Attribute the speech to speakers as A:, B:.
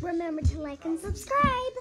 A: remember to like and subscribe.